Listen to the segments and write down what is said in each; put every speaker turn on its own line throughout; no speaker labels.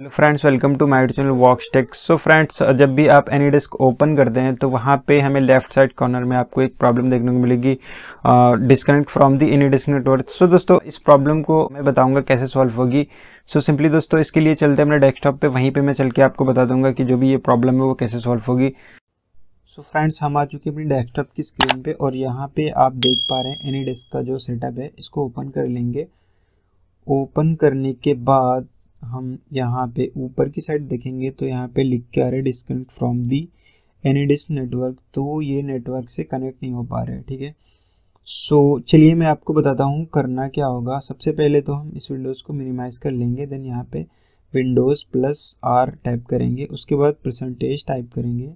Hello friends welcome to my channel Vox Tech so friends जब भी आप any desk open करते हैं तो वहाँ पे हमें लेफ़्ट साइड कॉर्नर में आपको एक प्रॉब्लम देखने को मिलेगी disconnect from the AnyDesk network so दोस्तों इस प्रॉब्लम को मैं बताऊँगा कैसे सॉल्व होगी। सो so, सिंपली दोस्तों इसके लिए चलते हैं अपने डेस्कटॉप पे। वहीं पर मैं चल के आपको बता दूँगा कि जो भी ये प्रॉब्लम है वो कैसे सॉल्व होगी। सो so, फ्रेंड्स हम आ चुके हैं अपनी डेस्कटॉप की स्क्रीन पे और यहाँ पे आप देख पा रहे हैं एनी डेस्क का जो सेटअप है इसको ओपन कर लेंगे। ओपन करने के बाद हम यहाँ पे ऊपर की साइड देखेंगे तो यहाँ पे लिख के आ रहा disconnect from the AnyDesk network तो ये नेटवर्क से कनेक्ट नहीं हो पा रहा है ठीक है? सो so, चलिए मैं आपको बताता हूँ करना क्या होगा। सबसे पहले तो हम इस विंडोज़ को मिनिमाइज़ कर लेंगे देन यहाँ पे विंडोज़ प्लस आर टाइप करेंगे उसके बाद परसेंटेज टाइप करेंगे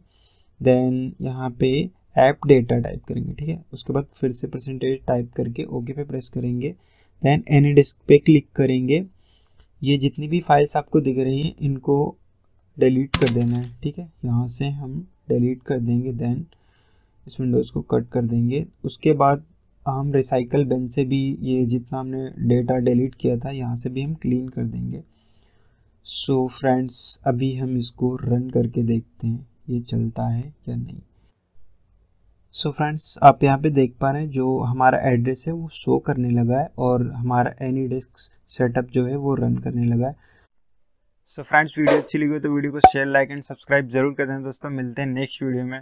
देन यहाँ पे ऐप डेटा टाइप करेंगे ठीक है? उसके बाद फिर से परसेंटेज टाइप करके ओके पे प्रेस करेंगे देन एनी डिस्क पे क्लिक करेंगे ये जितनी भी फाइल्स आपको दिख रही हैं, इनको डिलीट कर देना है, ठीक है? यहाँ से हम डिलीट कर देंगे देन इस विंडोज़ को कट कर देंगे। उसके बाद हम रिसाइकल बेन से भी ये जितना हमने डेटा डिलीट किया था, यहाँ से भी हम क्लीन कर देंगे। सो so फ्रेंड्स अभी हम इसको रन करके देखते हैं, ये चलता है या नहीं। सो so फ्रेंड्स आप यहाँ पे देख पा रहे हैं जो हमारा एड्रेस है, वो शो करने लगा है और हमारा एनी डिस्क सेटअप जो है, वो रन करने लगा है। सो फ्रेंड्स वीडियो अच्छी लगी हो तो वीडियो को शेयर लाइक एंड सब्सक्राइब ज़रूर कर दें दोस्तों। मिलते हैं नेक्स्ट वीडियो में।